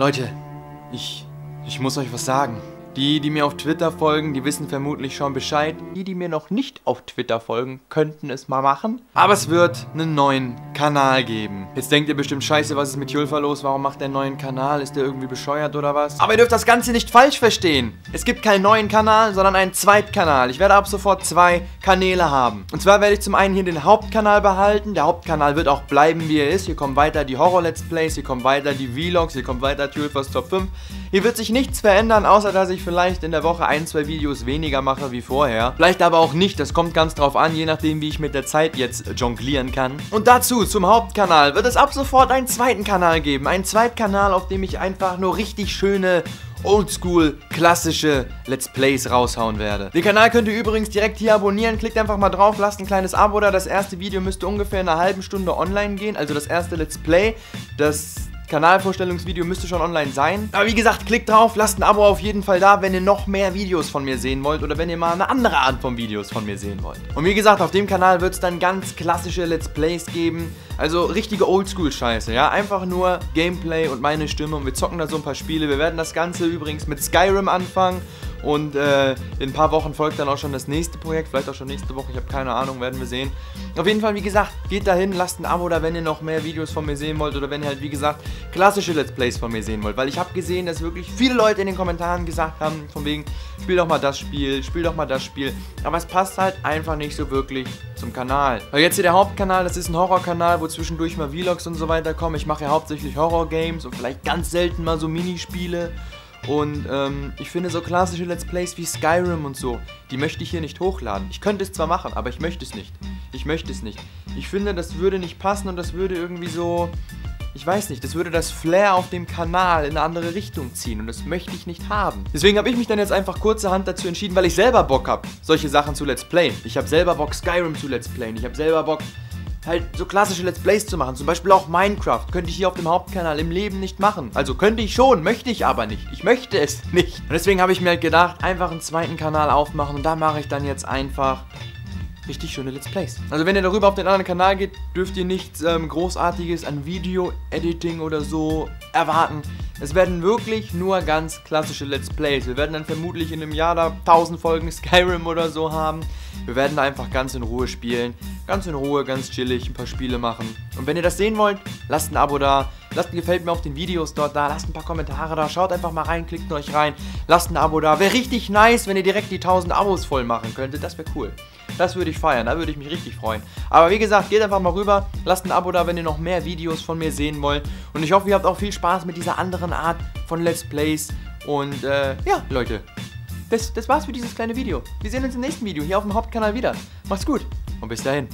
Leute, ich, ich muss euch was sagen. Die, die mir auf Twitter folgen, die wissen vermutlich schon Bescheid. Die, die mir noch nicht auf Twitter folgen, könnten es mal machen. Aber es wird einen neuen Kanal geben. Jetzt denkt ihr bestimmt, scheiße, was ist mit Julfa los? Warum macht der einen neuen Kanal? Ist der irgendwie bescheuert oder was? Aber ihr dürft das Ganze nicht falsch verstehen. Es gibt keinen neuen Kanal, sondern einen Zweitkanal. Ich werde ab sofort zwei Kanäle haben. Und zwar werde ich zum einen hier den Hauptkanal behalten. Der Hauptkanal wird auch bleiben, wie er ist. Hier kommen weiter die Horror-Let's Plays, hier kommen weiter die Vlogs, hier kommt weiter Julfas Top 5. Hier wird sich nichts verändern, außer dass ich vielleicht in der Woche ein, zwei Videos weniger mache wie vorher. Vielleicht aber auch nicht, das kommt ganz drauf an, je nachdem wie ich mit der Zeit jetzt jonglieren kann. Und dazu, zum Hauptkanal, wird es ab sofort einen zweiten Kanal geben. Einen Zweitkanal, auf dem ich einfach nur richtig schöne oldschool, klassische Let's Plays raushauen werde. Den Kanal könnt ihr übrigens direkt hier abonnieren. Klickt einfach mal drauf, lasst ein kleines Abo da. Das erste Video müsste ungefähr in einer halben Stunde online gehen. Also das erste Let's Play. Das Kanalvorstellungsvideo müsste schon online sein. Aber wie gesagt, klickt drauf, lasst ein Abo auf jeden Fall da, wenn ihr noch mehr Videos von mir sehen wollt oder wenn ihr mal eine andere Art von Videos von mir sehen wollt. Und wie gesagt, auf dem Kanal wird es dann ganz klassische Let's Plays geben. Also richtige Oldschool-Scheiße, ja. Einfach nur Gameplay und meine Stimme und wir zocken da so ein paar Spiele. Wir werden das Ganze übrigens mit Skyrim anfangen und äh, in ein paar Wochen folgt dann auch schon das nächste Projekt, vielleicht auch schon nächste Woche, ich habe keine Ahnung, werden wir sehen. Auf jeden Fall, wie gesagt, geht dahin, lasst ein Abo da, wenn ihr noch mehr Videos von mir sehen wollt oder wenn ihr halt, wie gesagt, klassische Let's Plays von mir sehen wollt. Weil ich habe gesehen, dass wirklich viele Leute in den Kommentaren gesagt haben, von wegen, spiel doch mal das Spiel, spiel doch mal das Spiel. Aber es passt halt einfach nicht so wirklich zum Kanal. Weil jetzt hier der Hauptkanal, das ist ein Horrorkanal, wo zwischendurch mal Vlogs und so weiter kommen. Ich mache ja hauptsächlich Horror-Games und vielleicht ganz selten mal so Minispiele. Und ähm, ich finde so klassische Let's Plays wie Skyrim und so, die möchte ich hier nicht hochladen. Ich könnte es zwar machen, aber ich möchte es nicht. Ich möchte es nicht. Ich finde, das würde nicht passen und das würde irgendwie so, ich weiß nicht, das würde das Flair auf dem Kanal in eine andere Richtung ziehen und das möchte ich nicht haben. Deswegen habe ich mich dann jetzt einfach kurzerhand dazu entschieden, weil ich selber Bock habe, solche Sachen zu Let's Playen. Ich habe selber Bock, Skyrim zu Let's Playen. Ich habe selber Bock, halt so klassische Let's Plays zu machen. Zum Beispiel auch Minecraft. Könnte ich hier auf dem Hauptkanal im Leben nicht machen. Also könnte ich schon, möchte ich aber nicht. Ich möchte es nicht. Und deswegen habe ich mir halt gedacht, einfach einen zweiten Kanal aufmachen und da mache ich dann jetzt einfach richtig schöne Let's Plays. Also wenn ihr darüber auf den anderen Kanal geht, dürft ihr nichts ähm, Großartiges an Video-Editing oder so erwarten. Es werden wirklich nur ganz klassische Let's Plays. Wir werden dann vermutlich in einem Jahr da 1000 Folgen Skyrim oder so haben. Wir werden da einfach ganz in Ruhe spielen. Ganz in Ruhe, ganz chillig ein paar Spiele machen. Und wenn ihr das sehen wollt, lasst ein Abo da. Lasst ein Gefällt mir auf den Videos dort da. Lasst ein paar Kommentare da. Schaut einfach mal rein, klickt euch rein. Lasst ein Abo da. Wäre richtig nice, wenn ihr direkt die 1000 Abos voll machen könntet. Das wäre cool. Das würde ich feiern, da würde ich mich richtig freuen. Aber wie gesagt, geht einfach mal rüber, lasst ein Abo da, wenn ihr noch mehr Videos von mir sehen wollt. Und ich hoffe, ihr habt auch viel Spaß mit dieser anderen Art von Let's Plays. Und äh, ja, Leute, das, das war's für dieses kleine Video. Wir sehen uns im nächsten Video hier auf dem Hauptkanal wieder. Macht's gut und bis dahin.